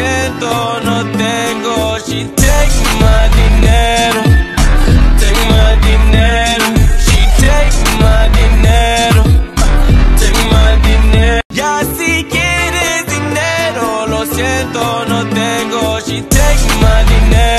siento, no tengo. She take my dinero, take my dinero. She take my dinero, take my dinero. Ya si quieres dinero, lo siento, no tengo. She take my dinero.